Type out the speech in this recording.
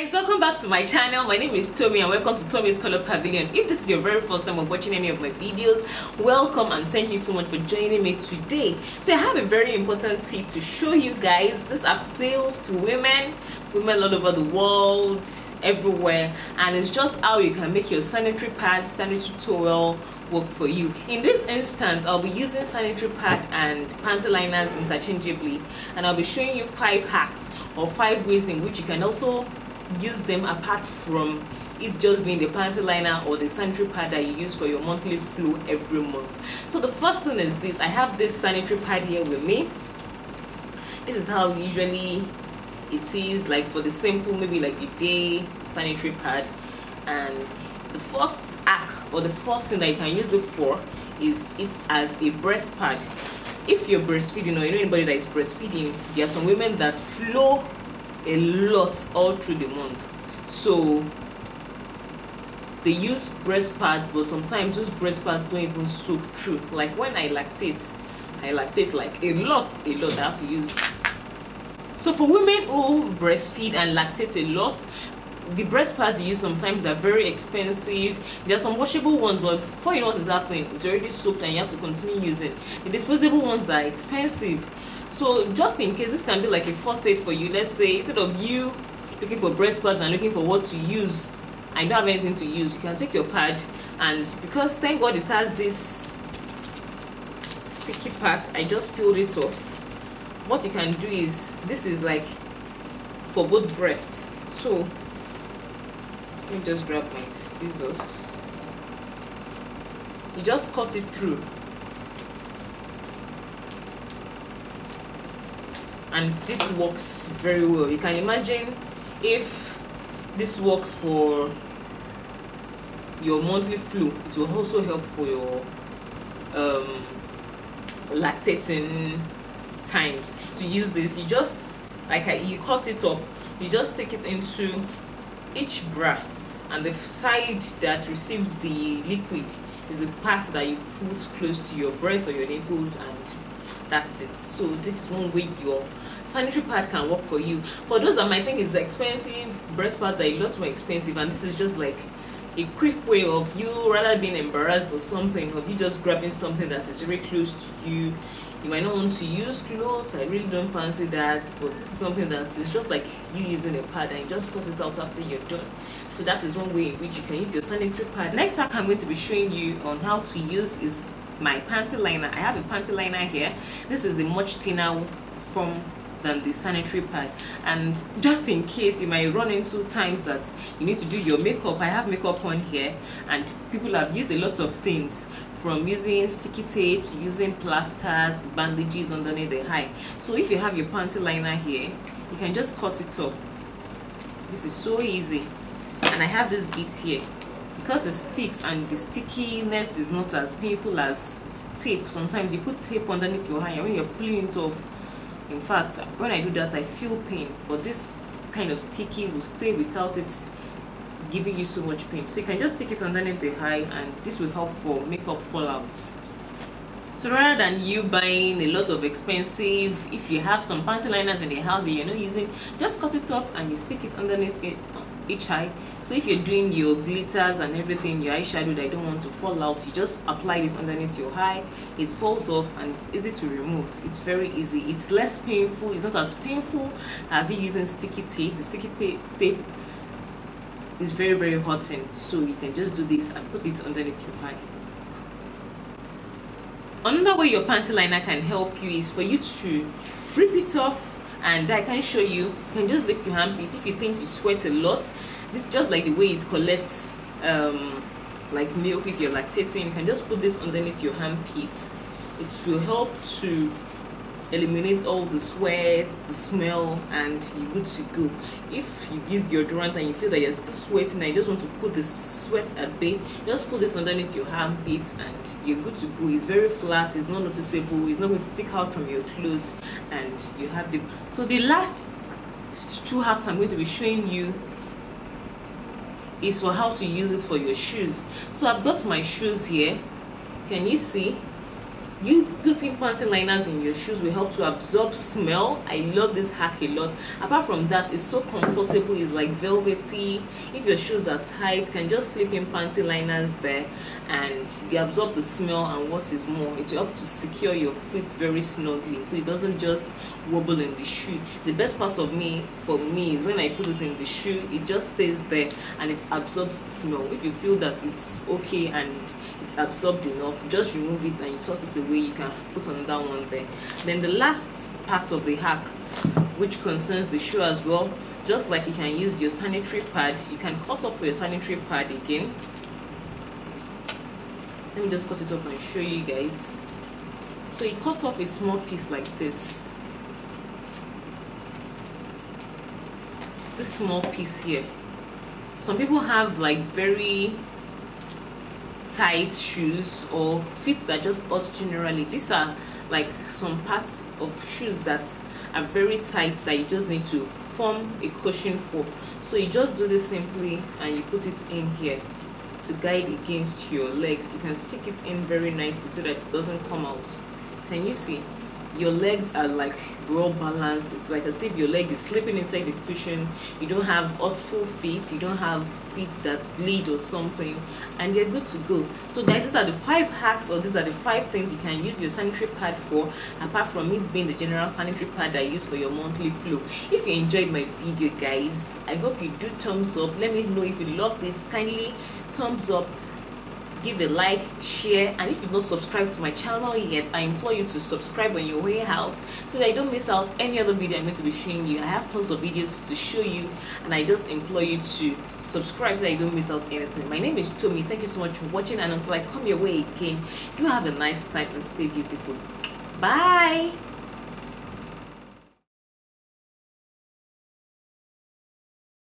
guys welcome back to my channel. My name is Tomi and welcome to Tomi's Colour Pavilion. If this is your very first time of watching any of my videos welcome and thank you so much for joining me today. So I have a very important tip to show you guys. This appeals to women women all over the world everywhere and it's just how you can make your sanitary pad sanitary towel work for you. In this instance i'll be using sanitary pad and panty liners interchangeably and i'll be showing you five hacks or five ways in which you can also use them apart from it's just being the panty liner or the sanitary pad that you use for your monthly flow every month. So the first thing is this. I have this sanitary pad here with me. This is how usually it is like for the simple maybe like the day sanitary pad. And the first act or the first thing that you can use it for is it as a breast pad. If you're breastfeeding or you know anybody that is breastfeeding there are some women that flow a lot all through the month. So they use breast pads but sometimes those breast pads don't even soak through. Like when i lactate i lactate like a lot a lot. I have to use so for women who breastfeed and lactate a lot the breast pads you use sometimes are very expensive. There are some washable ones but before you know what is happening it's already soaked and you have to continue using. The disposable ones are expensive so just in case this can be like a first aid for you let's say instead of you looking for breast pads and looking for what to use i don't have anything to use you can take your pad and because thank god it has this sticky part i just peeled it off. What you can do is this is like for both breasts. So let me just grab my scissors. You just cut it through and this works very well. You can imagine if this works for your monthly flow it will also help for your um, lactating times. To use this you just like I, you cut it up you just take it into each bra and the side that receives the liquid is the part that you put close to your breast or your nipples and that's it. So this is one way your sanitary pad can work for you. For those that might think it's expensive breast pads are a lot more expensive and this is just like a quick way of you rather being embarrassed or something of you just grabbing something that is very close to you. You might not want to use clothes i really don't fancy that but this is something that is just like you using a pad and you just toss it out after you're done. So that is one way in which you can use your sanitary pad. Next hack i'm going to be showing you on how to use is my panty liner. I have a panty liner here. This is a much thinner form than the sanitary pad. And just in case you might run into times that you need to do your makeup i have makeup on here. And people have used a lot of things from using sticky tapes using plasters bandages underneath the eye. So if you have your panty liner here you can just cut it off this is so easy. And i have this bit here because it sticks and the stickiness is not as painful as tape. Sometimes you put tape underneath your eye and when you're pulling it off in fact when i do that i feel pain. But this kind of sticky will stay without it giving you so much pain. So you can just stick it underneath the eye and this will help for makeup fallouts so rather than you buying a lot of expensive if you have some panty liners in the house that you're not using just cut it up and you stick it underneath it eye. So if you're doing your glitters and everything your eyeshadow that don't want to fall out you just apply this underneath your eye. It falls off and it's easy to remove. It's very easy. It's less painful. It's not as painful as you using sticky tape. The sticky tape is very very hurting so you can just do this and put it underneath your eye. Another way your panty liner can help you is for you to rip it off and I can show you you can just lift your armpit if you think you sweat a lot. This just like the way it collects um, like milk if you're lactating. You can just put this underneath your armpits it will help to eliminate all the sweat the smell and you're good to go. If you've used deodorant and you feel that you're still sweating and you just want to put the sweat at bay. Just put this underneath your armpits and you're good to go. It's very flat it's not noticeable it's not going to stick out from your clothes and you have the so the last two hacks i'm going to be showing you is for how to use it for your shoes. So i've got my shoes here. Can you see you putting panty liners in your shoes will help to absorb smell. I love this hack a lot. Apart from that it's so comfortable. It's like velvety. If your shoes are tight you can just slip in panty liners there and they absorb the smell and what is more it will help to secure your feet very snugly. So it doesn't just wobble in the shoe. The best part of me for me is when i put it in the shoe it just stays there and it absorbs the smell. If you feel that it's okay and it's absorbed enough just remove it and you toss it away. You can put another one there. Then the last part of the hack which concerns the shoe as well just like you can use your sanitary pad you can cut up your sanitary pad again. Let me just cut it up and show you guys. So you cut up a small piece like this this small piece here. Some people have like very tight shoes or feet that just hurt generally. These are like some parts of shoes that are very tight that you just need to form a cushion for. So you just do this simply and you put it in here to guide against your legs. You can stick it in very nicely so that it doesn't come out. Can you see your legs are like well balanced. It's like as if your leg is slipping inside the cushion. You don't have hurtful feet. You don't have feet that bleed or something. And you're good to go. So guys these are the five hacks or these are the five things you can use your sanitary pad for apart from it being the general sanitary pad i use for your monthly flow. If you enjoyed my video guys i hope you do thumbs up. Let me know if you loved it. Kindly thumbs up give a like share and if you've not subscribed to my channel yet i implore you to subscribe on your way out so that you don't miss out any other video i'm going to be showing you. I have tons of videos to show you and i just implore you to subscribe so that you don't miss out anything. My name is Tomi thank you so much for watching and until i come your way again you have a nice time and stay beautiful. Bye